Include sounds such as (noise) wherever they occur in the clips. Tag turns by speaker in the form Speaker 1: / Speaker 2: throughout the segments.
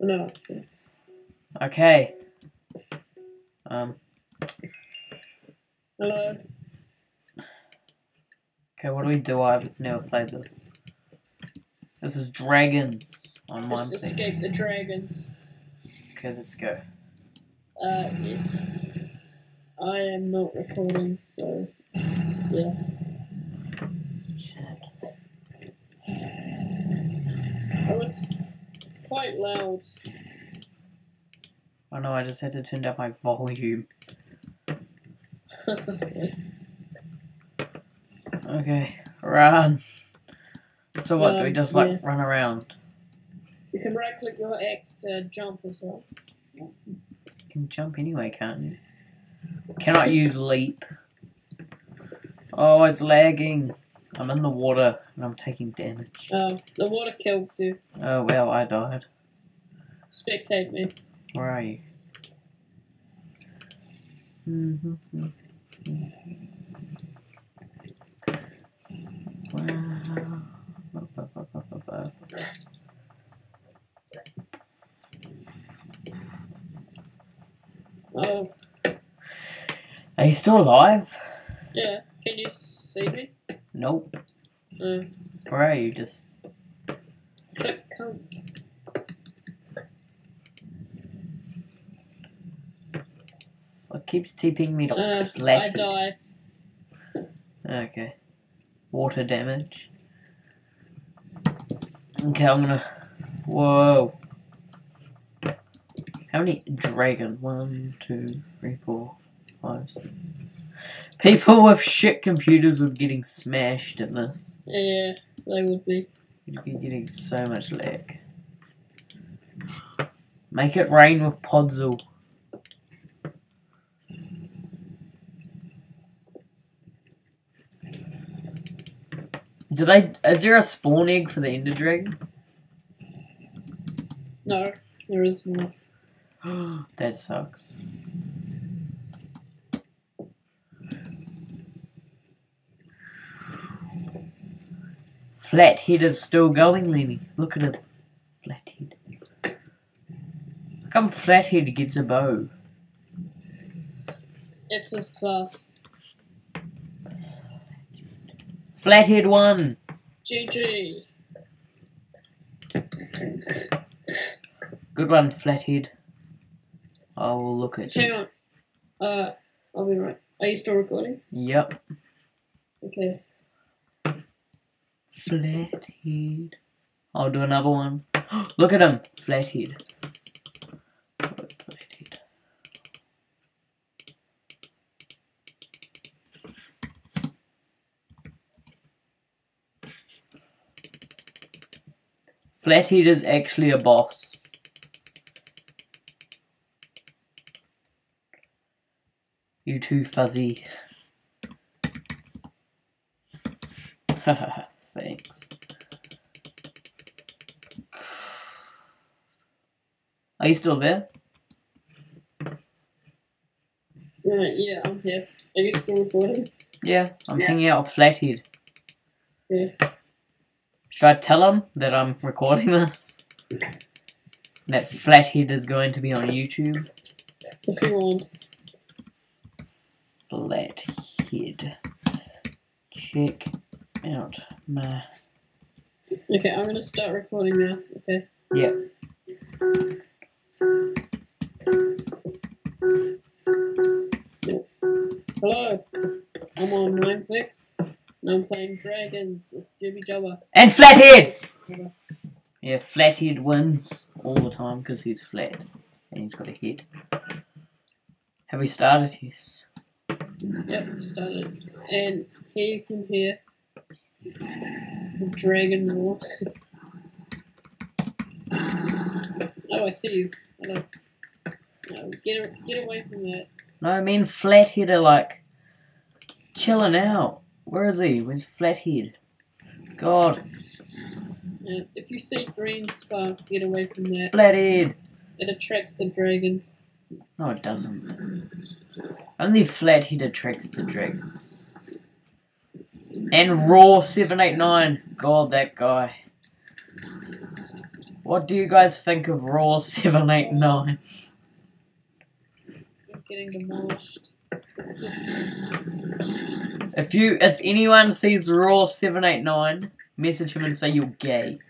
Speaker 1: No.
Speaker 2: Okay. Um.
Speaker 1: Hello.
Speaker 2: Okay, what do we do? I've never played this. This is dragons on.
Speaker 1: Let's escape
Speaker 2: please.
Speaker 1: the dragons.
Speaker 2: Okay, let's go.
Speaker 1: Uh, yes. I am not recording, so yeah. Oh, it's it's quite loud.
Speaker 2: Oh no, I just had to turn down my volume. Okay, run. So what? do we
Speaker 1: Um,
Speaker 2: just like
Speaker 1: yeah.
Speaker 2: run around?
Speaker 1: you can right click your X to jump as well.
Speaker 2: You can jump anyway, can't you? Cannot use leap. Oh, it's lagging. I'm in the water and I'm taking damage.
Speaker 1: Uh, the water kills you.
Speaker 2: Oh well, I died.
Speaker 1: Spectate me.
Speaker 2: Where are you? Mm-hmm. Wow.
Speaker 1: Oh,
Speaker 2: Are you still alive?
Speaker 1: yeah. Can you see me?
Speaker 2: Nope. Where are you? Just
Speaker 1: click come.
Speaker 2: it keeps TPing me to
Speaker 1: Uh, I
Speaker 2: flash.
Speaker 1: died.
Speaker 2: Okay. Water damage. Okay, I'm gonna. Whoa. How many dragon? One, two, three, four, five, six. People with shit computers were getting smashed in this.
Speaker 1: Yeah, they would be.
Speaker 2: You'd be getting so much lag. Make it rain with Podzol. Do they? Is there a spawn egg for the Ender Dragon?
Speaker 1: No, there is not. (gasps)
Speaker 2: that sucks. Flathead is still going, Lenny. Look at him. Flathead. How come Flathead gets a bow?
Speaker 1: It's his class.
Speaker 2: Flathead won!
Speaker 1: GG.
Speaker 2: Good one, Flathead. I will look at
Speaker 1: Hang
Speaker 2: you.
Speaker 1: on. Uh, I'll be right. Are you still recording?
Speaker 2: Yep.
Speaker 1: Okay.
Speaker 2: Flathead. I'll do another one. (gasps) Look at him. Flathead. Flathead. Flathead is actually a boss. You too fuzzy. (laughs) Thanks. Are you still there?
Speaker 1: Uh, yeah, I'm here. Are you still recording?
Speaker 2: Yeah, I'm
Speaker 1: Yeah.
Speaker 2: hanging out with Flathead.
Speaker 1: Yeah.
Speaker 2: Should I tell him that I'm recording this? That Flathead is going to be on YouTube?
Speaker 1: If you want.
Speaker 2: Flathead. Check out my.
Speaker 1: Okay, I'm gonna start recording now. Okay.
Speaker 2: Yeah.
Speaker 1: Hello. I'm on Mineplex. And I'm playing Dragons with Jibby Jubba.
Speaker 2: And Flathead!
Speaker 1: Yeah.
Speaker 2: Yeah, Flathead wins all the time because he's flat. And he's got a head. Have we started? Yes.
Speaker 1: Yep, started. And here you can hear the dragon roar. oh, I see you. Hello. No, get, a- get away from that.
Speaker 2: No, I mean Flathead are like chilling out. Where is he? Where's Flathead? God,
Speaker 1: Uh, if you see green sparks, get away from that.
Speaker 2: Flathead!
Speaker 1: It attracts the dragons.
Speaker 2: No, it doesn't. Only Flathead attracts the dragons. And Raw789. God, that guy. What do you guys think of Raw 789?
Speaker 1: Getting demolished.
Speaker 2: If you, if anyone sees Raw 789, message him and say you're gay. (gasps)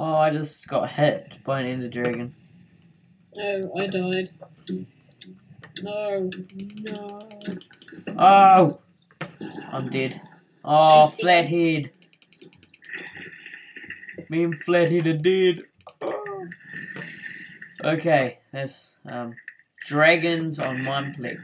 Speaker 2: Oh, I just got hit by the dragon.
Speaker 1: Oh, I died. No, no.
Speaker 2: Oh! I'm dead. Oh, flathead. Me and flathead are dead. Okay, there's um dragons on Mineplex.